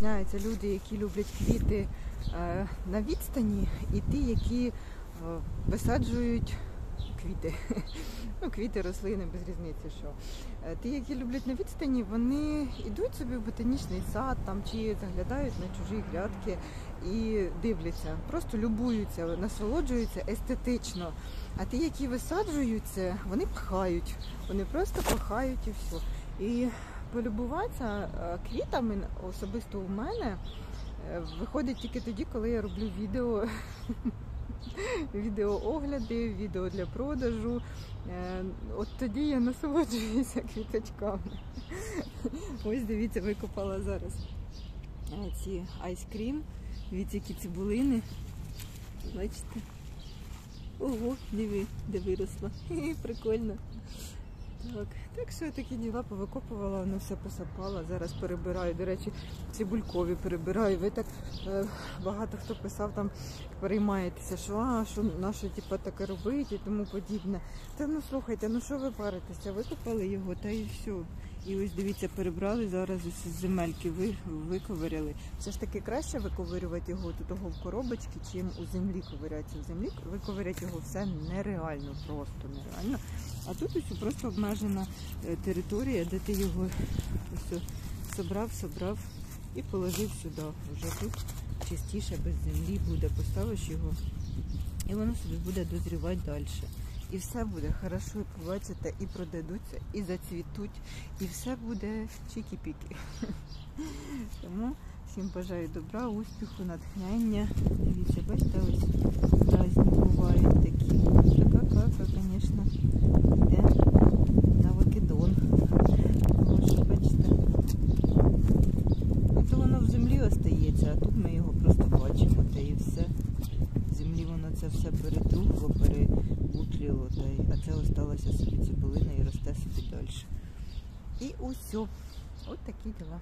відрізняються люди, які люблять квіти е, на відстані, і ті, які е, висаджують квіти. Ну, квіти, рослини, без різниці, що. Е, Ті, які люблять на відстані, вони йдуть собі в ботанічний сад там чи заглядають на чужі грядки і дивляться, просто любуються, насолоджуються естетично. А ті, які висаджуються, вони пхають. Вони просто пахають і все. І полюбуватися е, квітами особисто у мене е, виходить тільки тоді, коли я роблю відео. Відеоогляди, відео для продажу. Е, От тоді я насолоджуюся квіточками. Ось дивіться, викопала зараз ці ice cream. Дивіться, які цибулини. Бачите? Ого, диви, де виросла. Прикольно. Так, так що я такі діла повикопувала, воно все посапала. Зараз перебираю. До речі, цибулькові перебираю. Ви так е, багато хто писав там, переймаєтеся, що а що наше типу, таке робить і тому подібне. Та ну слухайте, ну що ви паритеся? Викопали його, та і все. І ось дивіться, перебрали зараз ось земельки, ви виковиряли. Все ж таки краще виковирювати його тут того в коробочці, чим у землі ковирятися. В землі виковиряти його все нереально, просто нереально. А тут ось просто обмежена е, територія, де ти його ось собрав, собрав і положив сюди. Вже тут чистіше без землі буде. Поставиш його, і воно собі буде дозрівати далі. І все буде хорошо, і побачите, і продадуться, і зацвітуть, і все буде чікі-піки. Тому всім бажаю добра, успіху, натхнення. Дивіться, бачите, ось різні бувають такі. Така кака, звісно, йде на Вакедон. Тому що, бачите, ну, то воно в землі остається, а тут ми його просто бачимо, та і все. В землі воно це все перетрухло, перебутліло, а це осталося собі цибулина і росте собі далі. І усе. От такі діла.